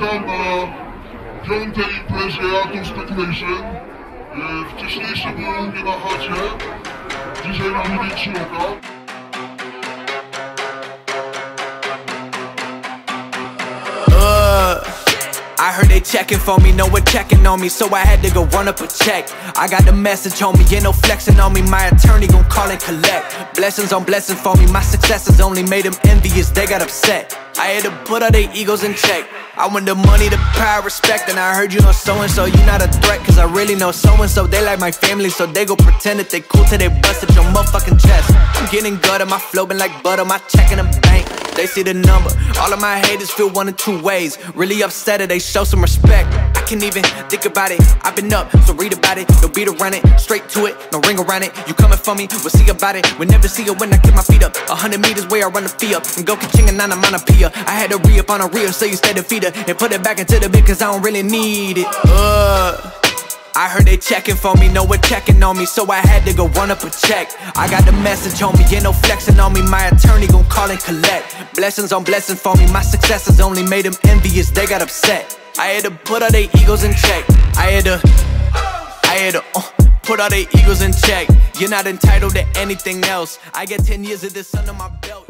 Witam na piątej imprezie Atom Speculation. E, Wcześniejszy był u mnie na chacie. Dzisiaj mamy większy lokal. I heard they checking for me, no one checking on me, so I had to go run up a check. I got the message me, ain't no flexing on me. My attorney gon' call and collect. Blessings on blessings for me, my successes only made them envious, they got upset. I had to put all their egos in check. I want the money, the power, respect, and I heard you know so and so. You not a threat, cause I really know so and so. They like my family, so they go pretend that they cool till they bust at your motherfucking chest. I'm getting gutter, my flow been like butter, my check in the bank. They see the number. All of my haters feel one of two ways. Really upset or they show some respect. I can't even think about it. I've been up, so read about it. No beat around it, straight to it, no ring around it. You coming for me, we'll see about it. We'll never see it when I get my feet up. A hundred meters where I run the fee up. And go ka-ching and nana mana pia. I had to re up on a reel, so you stay defeated. And put it back into the beat, cause I don't really need it. Uh. I heard they checking for me, no one checking on me, so I had to go run up a check. I got the message on me, ain't no flexing on me. My attorney gon' call and collect. Blessings on blessings for me, my successes only made them envious, they got upset. I had to put all their egos in check. I had to, I had to uh, put all their egos in check. You're not entitled to anything else. I get 10 years of this under my belt.